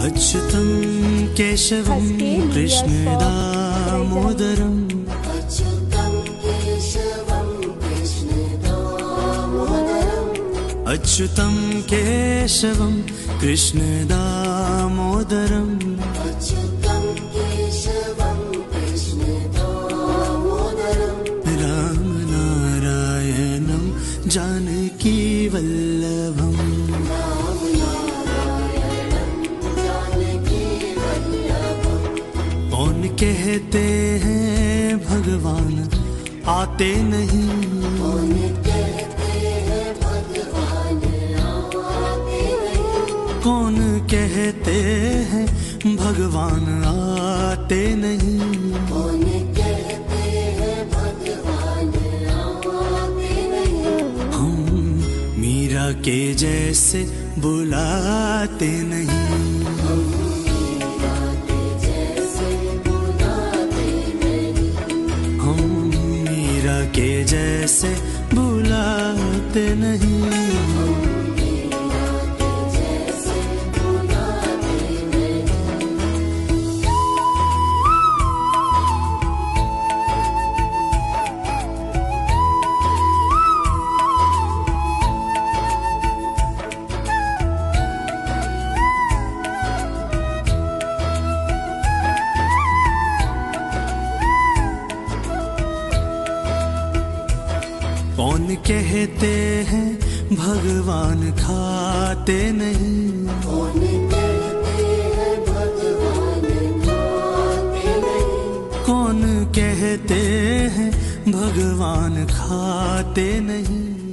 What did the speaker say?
अच्युतं केशवं कृष्णदामोदरम्। अच्युतं केशवं कृष्णदामोदरम्। अच्युतं केशवं कृष्णदामोदरम् अच्युतं केशवं कृष्णदामोदरम् रामनारायणं जानकीवल्लभम् कौन कहते हैं भगवान? आते नहीं। कौन कहते हैं भगवान? आते नहीं। हम मीरा के जैसे बुलाते नहीं। के जैसे बुलाते नहीं? कौन कहते हैं भगवान खाते नहीं? कौन कहते हैं भगवान खाते नहीं?